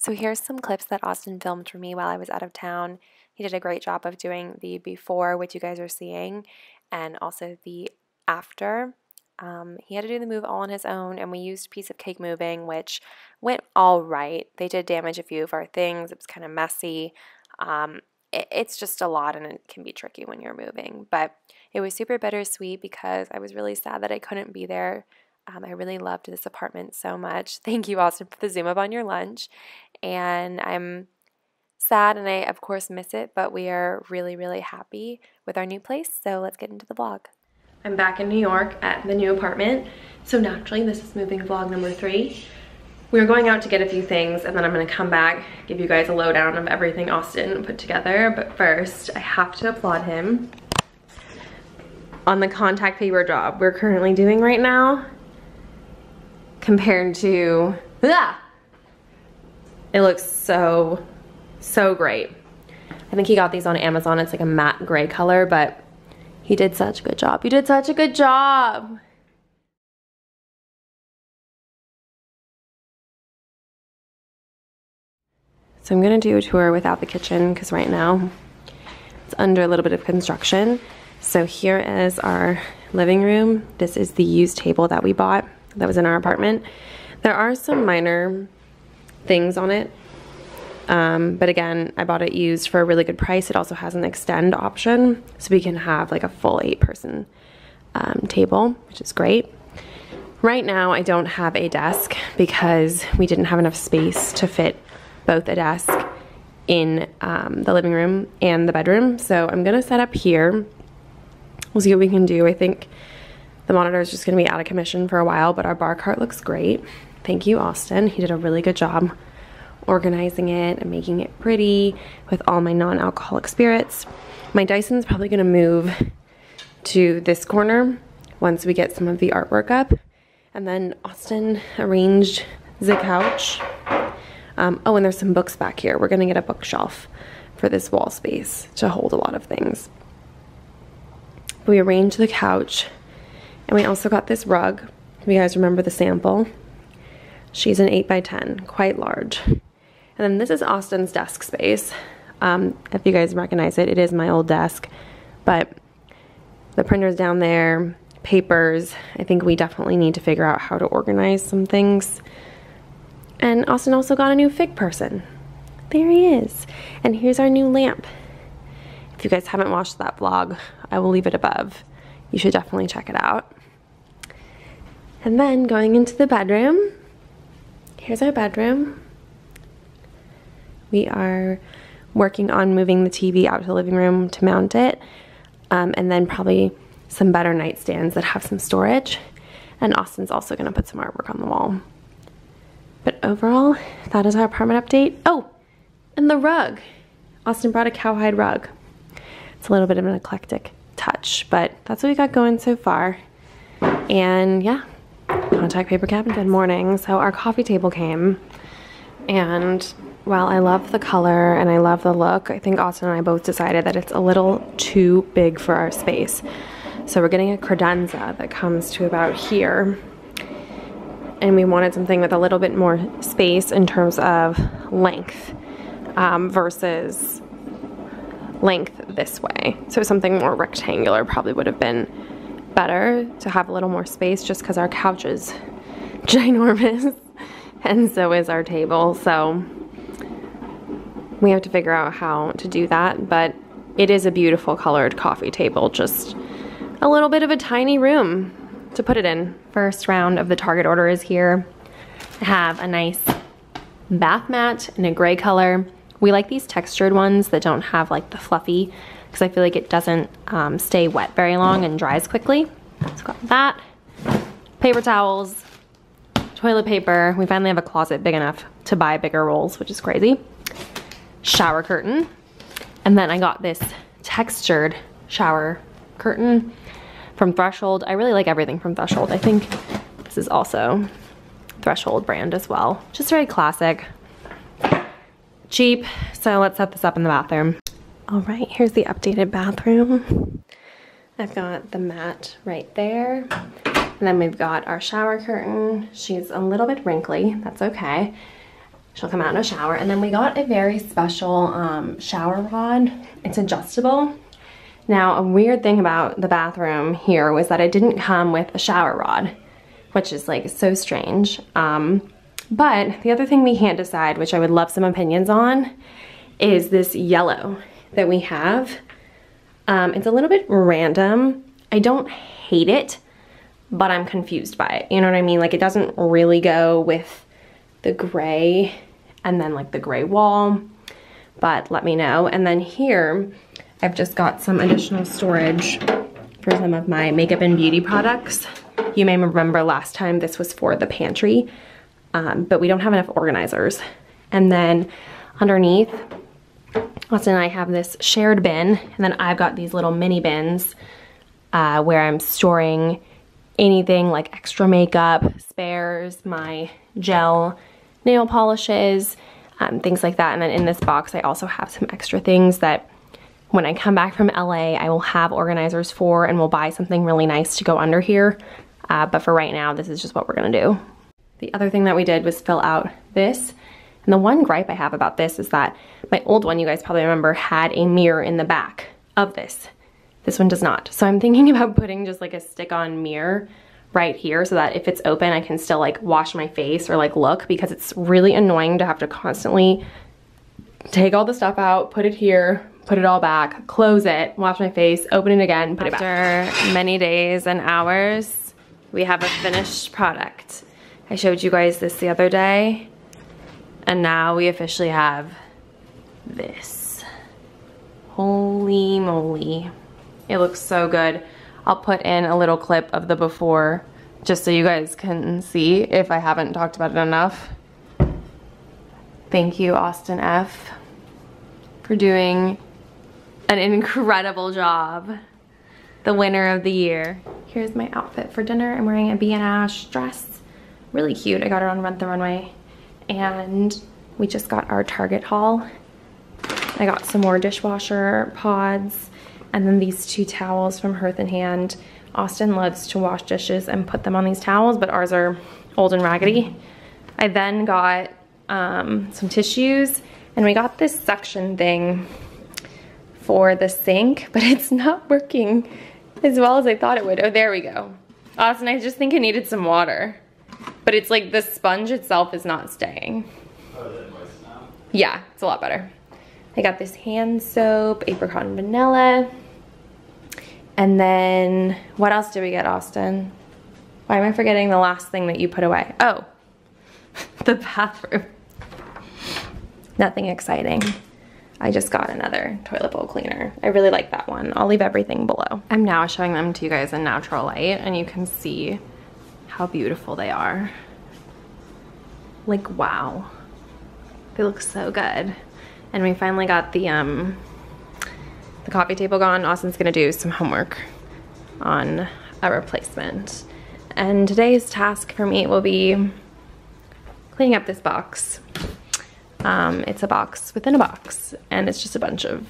So here's some clips that Austin filmed for me while I was out of town. He did a great job of doing the before, which you guys are seeing, and also the after. Um, he had to do the move all on his own, and we used Piece of Cake Moving, which went all right. They did damage a few of our things. It was kind of messy. Um, it, it's just a lot, and it can be tricky when you're moving. But it was super bittersweet because I was really sad that I couldn't be there. Um, I really loved this apartment so much. Thank you, Austin, for the Zoom up on your lunch. And I'm sad and I, of course, miss it, but we are really, really happy with our new place. So let's get into the vlog. I'm back in New York at the new apartment. So naturally, this is moving vlog number three. We're going out to get a few things and then I'm gonna come back, give you guys a lowdown of everything Austin put together. But first, I have to applaud him on the contact paper job we're currently doing right now compared to, ah, it looks so, so great. I think he got these on Amazon. It's like a matte gray color, but he did such a good job. You did such a good job. So I'm gonna do a tour without the kitchen because right now it's under a little bit of construction. So here is our living room. This is the used table that we bought that was in our apartment. There are some minor things on it um, but again, I bought it used for a really good price. It also has an extend option, so we can have like a full eight person um, table, which is great. Right now, I don't have a desk because we didn't have enough space to fit both a desk in um, the living room and the bedroom. So I'm gonna set up here. We'll see what we can do. I think the monitor is just gonna be out of commission for a while, but our bar cart looks great. Thank you, Austin. He did a really good job organizing it and making it pretty with all my non-alcoholic spirits. My Dyson's probably gonna move to this corner once we get some of the artwork up. And then Austin arranged the couch. Um, oh, and there's some books back here. We're gonna get a bookshelf for this wall space to hold a lot of things. We arranged the couch and we also got this rug. You guys remember the sample. She's an 8 by 10, quite large. And then this is Austin's desk space. Um, if you guys recognize it, it is my old desk. But the printer's down there, papers. I think we definitely need to figure out how to organize some things. And Austin also got a new fig person. There he is. And here's our new lamp. If you guys haven't watched that vlog, I will leave it above. You should definitely check it out. And then going into the bedroom, here's our bedroom. We are working on moving the TV out to the living room to mount it. Um, and then probably some better nightstands that have some storage. And Austin's also gonna put some artwork on the wall. But overall, that is our apartment update. Oh, and the rug. Austin brought a cowhide rug. It's a little bit of an eclectic touch, but that's what we got going so far. And yeah, contact paper cabinet, good morning. So our coffee table came and while I love the color and I love the look, I think Austin and I both decided that it's a little too big for our space. So we're getting a credenza that comes to about here. And we wanted something with a little bit more space in terms of length um, versus length this way. So something more rectangular probably would have been better to have a little more space just because our couch is ginormous and so is our table. So we have to figure out how to do that, but it is a beautiful colored coffee table, just a little bit of a tiny room to put it in. First round of the Target order is here. I have a nice bath mat in a gray color. We like these textured ones that don't have like the fluffy because I feel like it doesn't um, stay wet very long and dries quickly. So got that. Paper towels, toilet paper. We finally have a closet big enough to buy bigger rolls, which is crazy shower curtain. And then I got this textured shower curtain from Threshold. I really like everything from Threshold. I think this is also Threshold brand as well. Just very classic, cheap. So let's set this up in the bathroom. All right, here's the updated bathroom. I've got the mat right there. And then we've got our shower curtain. She's a little bit wrinkly, that's okay. She'll come out in a shower. And then we got a very special um, shower rod. It's adjustable. Now, a weird thing about the bathroom here was that it didn't come with a shower rod, which is like so strange. Um, but the other thing we can't decide, which I would love some opinions on, is this yellow that we have. Um, it's a little bit random. I don't hate it, but I'm confused by it. You know what I mean? Like it doesn't really go with the gray and then like the gray wall, but let me know. And then here, I've just got some additional storage for some of my makeup and beauty products. You may remember last time this was for the pantry, um, but we don't have enough organizers. And then underneath, Austin and I have this shared bin, and then I've got these little mini bins uh, where I'm storing anything like extra makeup, spares, my gel nail polishes, um, things like that. And then in this box, I also have some extra things that when I come back from LA, I will have organizers for and we'll buy something really nice to go under here. Uh, but for right now, this is just what we're gonna do. The other thing that we did was fill out this. And the one gripe I have about this is that my old one, you guys probably remember, had a mirror in the back of this. This one does not. So I'm thinking about putting just like a stick-on mirror right here so that if it's open, I can still like wash my face or like look because it's really annoying to have to constantly take all the stuff out, put it here, put it all back, close it, wash my face, open it again, put After it back. After many days and hours, we have a finished product. I showed you guys this the other day, and now we officially have this. Holy moly. It looks so good. I'll put in a little clip of the before just so you guys can see if I haven't talked about it enough. Thank you, Austin F, for doing an incredible job. The winner of the year. Here's my outfit for dinner. I'm wearing a ba&sh dress. Really cute. I got it on Rent the Runway. And we just got our Target haul. I got some more dishwasher pods and then these two towels from Hearth and Hand. Austin loves to wash dishes and put them on these towels, but ours are old and raggedy. I then got um, some tissues and we got this suction thing for the sink, but it's not working as well as I thought it would. Oh, there we go. Austin, I just think it needed some water. But it's like the sponge itself is not staying. Yeah, it's a lot better. I got this hand soap, apricot and vanilla. And then, what else did we get, Austin? Why am I forgetting the last thing that you put away? Oh, the bathroom. Nothing exciting. I just got another toilet bowl cleaner. I really like that one. I'll leave everything below. I'm now showing them to you guys in natural light and you can see how beautiful they are. Like, wow. They look so good. And we finally got the um, the coffee table gone. Austin's gonna do some homework on a replacement. And today's task for me will be cleaning up this box. Um, it's a box within a box and it's just a bunch of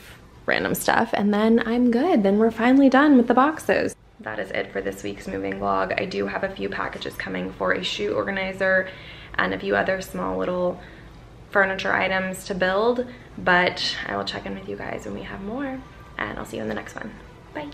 random stuff and then I'm good. Then we're finally done with the boxes. That is it for this week's moving vlog. I do have a few packages coming for a shoe organizer and a few other small little furniture items to build, but I will check in with you guys when we have more and I'll see you in the next one. Bye.